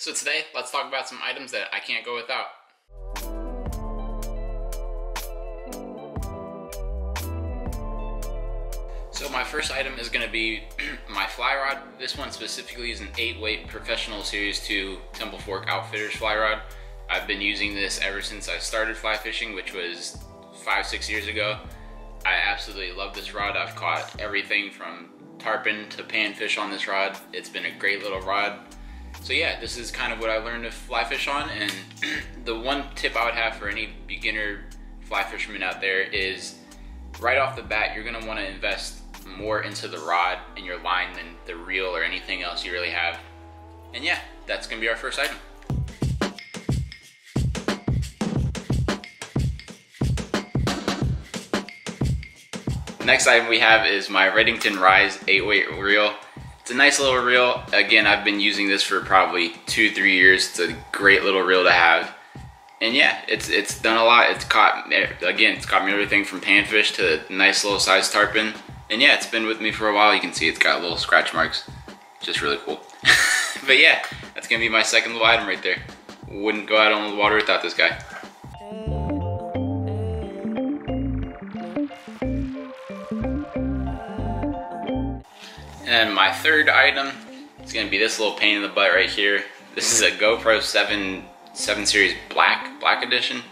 So today, let's talk about some items that I can't go without. So my first item is gonna be my fly rod. This one specifically is an eight weight professional series two Temple Fork Outfitters fly rod. I've been using this ever since I started fly fishing, which was five, six years ago. I absolutely love this rod. I've caught everything from tarpon to panfish on this rod. It's been a great little rod. So yeah, this is kind of what I learned to fly fish on. And the one tip I would have for any beginner fly fisherman out there is right off the bat, you're gonna wanna invest more into the rod and your line than the reel or anything else you really have. And yeah, that's gonna be our first item. Next item we have is my Redington Rise 8 weight reel. It's a nice little reel. Again, I've been using this for probably two, three years. It's a great little reel to have. And yeah, it's it's done a lot. It's caught, again, it's caught me everything from panfish to nice little size tarpon. And yeah, it's been with me for a while. You can see it's got little scratch marks. Just really cool. but yeah, that's gonna be my second little item right there. Wouldn't go out on the water without this guy. And my third item is gonna be this little pain in the butt right here. This is a GoPro 7, 7 Series Black, Black Edition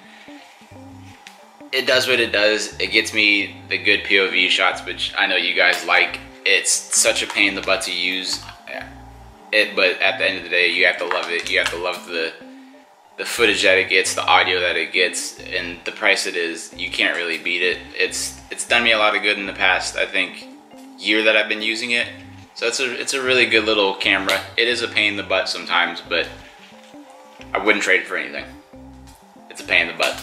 it does what it does. It gets me the good POV shots, which I know you guys like. It's such a pain in the butt to use. Eh, it, but at the end of the day, you have to love it. You have to love the the footage that it gets, the audio that it gets, and the price it is. You can't really beat it. It's it's done me a lot of good in the past. I think year that I've been using it. So it's a it's a really good little camera. It is a pain in the butt sometimes, but I wouldn't trade it for anything. It's a pain in the butt.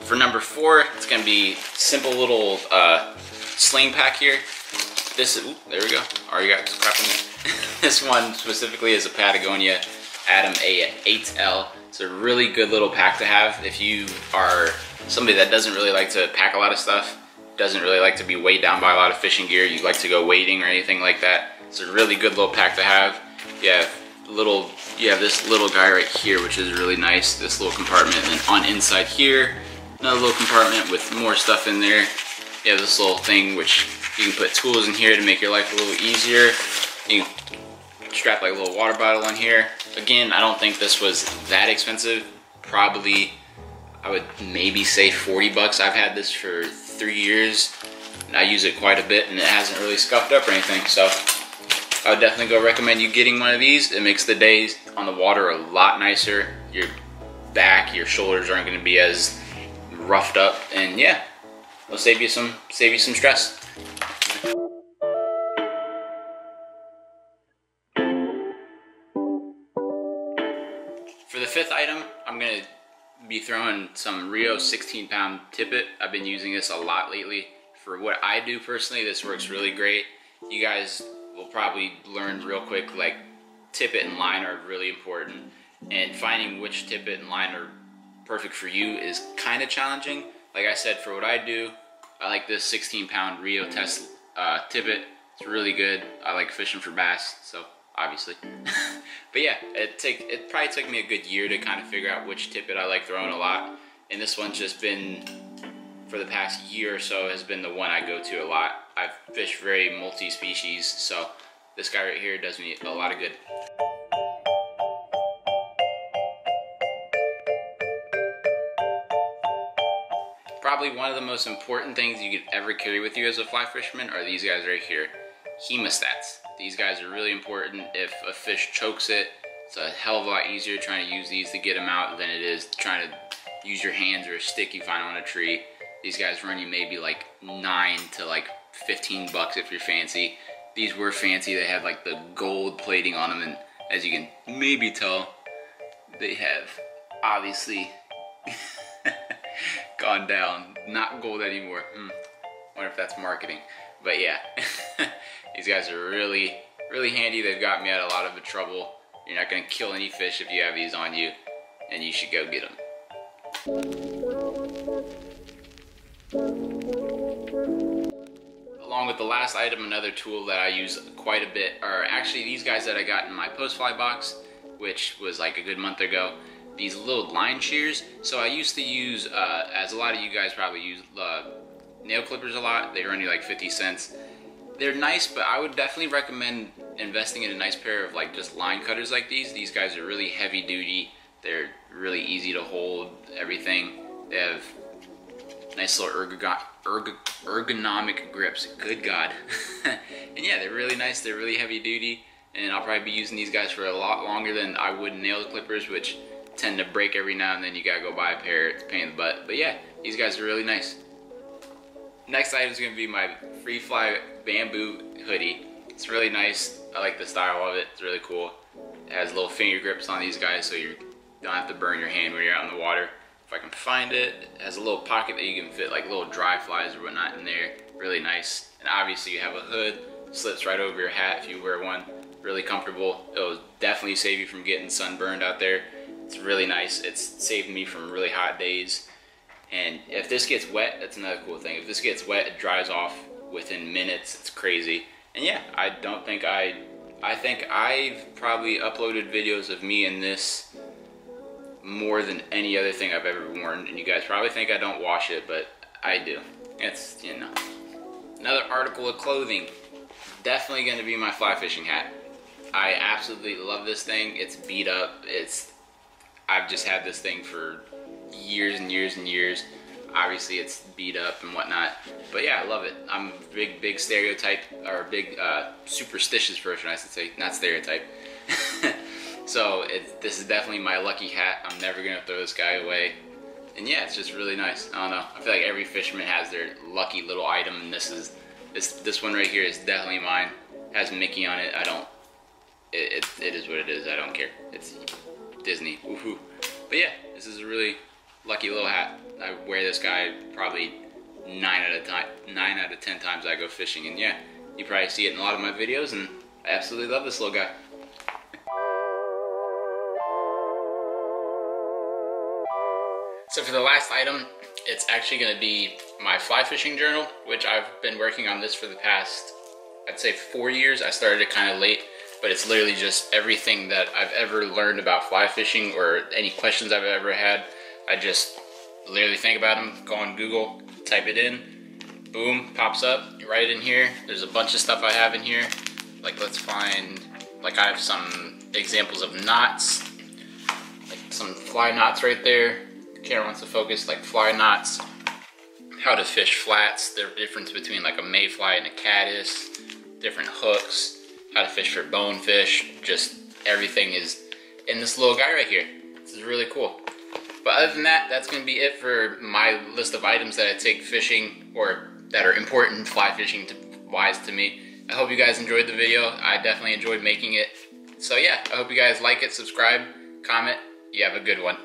For number four, it's gonna be simple little uh, sling pack here. This, is, ooh, there we go. Already got crap in there. this one specifically is a Patagonia Atom A8L. It's a really good little pack to have if you are somebody that doesn't really like to pack a lot of stuff, doesn't really like to be weighed down by a lot of fishing gear, you like to go wading or anything like that. It's a really good little pack to have. You have little, you have this little guy right here, which is really nice, this little compartment. And on inside here, another little compartment with more stuff in there. You have this little thing which you can put tools in here to make your life a little easier. You strap like a little water bottle on here. Again, I don't think this was that expensive. Probably, I would maybe say 40 bucks. I've had this for three years. And I use it quite a bit and it hasn't really scuffed up or anything. So I would definitely go recommend you getting one of these. It makes the days on the water a lot nicer. Your back, your shoulders aren't gonna be as roughed up and yeah, it'll save you some save you some stress. Fifth item, I'm gonna be throwing some Rio 16 pound tippet. I've been using this a lot lately. For what I do personally, this works really great. You guys will probably learn real quick like tippet and line are really important and finding which tippet and line are perfect for you is kind of challenging. Like I said, for what I do, I like this 16 pound Rio Test uh, tippet. It's really good. I like fishing for bass, so obviously. but yeah, it take it probably took me a good year to kind of figure out which tippet I like throwing a lot. And this one's just been, for the past year or so, has been the one I go to a lot. I've fished very multi-species, so this guy right here does me a lot of good. Probably one of the most important things you could ever carry with you as a fly fisherman are these guys right here, hemostats. These guys are really important. If a fish chokes it, it's a hell of a lot easier trying to use these to get them out than it is trying to use your hands or a stick you find on a tree. These guys run you maybe like nine to like 15 bucks if you're fancy. These were fancy. They had like the gold plating on them and as you can maybe tell, they have obviously gone down. Not gold anymore. Hmm. Wonder if that's marketing. But yeah, these guys are really, really handy. They've got me out of a lot of trouble. You're not gonna kill any fish if you have these on you, and you should go get them. Along with the last item, another tool that I use quite a bit are actually these guys that I got in my Postfly box, which was like a good month ago. These little line shears. So I used to use, uh, as a lot of you guys probably use uh, nail clippers a lot. They run you like 50 cents. They're nice, but I would definitely recommend investing in a nice pair of like just line cutters like these. These guys are really heavy duty. They're really easy to hold, everything. They have nice little ergo ergo ergonomic grips. Good God. and yeah, they're really nice. They're really heavy duty. And I'll probably be using these guys for a lot longer than I would nail clippers, which tend to break every now and then. You gotta go buy a pair. It's a pain in the butt. But yeah, these guys are really nice. Next item is gonna be my Free Fly bamboo hoodie. It's really nice. I like the style of it. It's really cool. It has little finger grips on these guys so you don't have to burn your hand when you're out in the water. If I can find it, it has a little pocket that you can fit like little dry flies or whatnot in there. Really nice. And obviously you have a hood, slips right over your hat if you wear one. Really comfortable. It'll definitely save you from getting sunburned out there. It's really nice. It's saved me from really hot days. And if this gets wet, that's another cool thing. If this gets wet, it dries off within minutes. It's crazy. And yeah, I don't think I, I think I've probably uploaded videos of me in this more than any other thing I've ever worn. And you guys probably think I don't wash it, but I do. It's, you know. Another article of clothing. Definitely to be my fly fishing hat. I absolutely love this thing. It's beat up. It's, I've just had this thing for years and years and years. Obviously it's beat up and whatnot. But yeah, I love it. I'm a big, big stereotype, or big uh, superstitious person, I should say. Not stereotype. So it, this is definitely my lucky hat. I'm never gonna throw this guy away. And yeah, it's just really nice. I don't know. I feel like every fisherman has their lucky little item, and this is this this one right here is definitely mine. It has Mickey on it. I don't. It, it, it is what it is. I don't care. It's Disney. Woohoo! But yeah, this is a really lucky little hat. I wear this guy probably nine out of time, nine out of ten times I go fishing, and yeah, you probably see it in a lot of my videos, and I absolutely love this little guy. So for the last item, it's actually gonna be my fly fishing journal, which I've been working on this for the past, I'd say four years. I started it kind of late, but it's literally just everything that I've ever learned about fly fishing or any questions I've ever had. I just literally think about them, go on Google, type it in, boom, pops up right in here. There's a bunch of stuff I have in here. Like let's find, like I have some examples of knots, like some fly knots right there camera wants to focus, like fly knots, how to fish flats, the difference between like a mayfly and a caddis, different hooks, how to fish for bonefish, just everything is in this little guy right here. This is really cool. But other than that, that's gonna be it for my list of items that I take fishing or that are important fly fishing to, wise to me. I hope you guys enjoyed the video. I definitely enjoyed making it. So yeah, I hope you guys like it, subscribe, comment. You have a good one.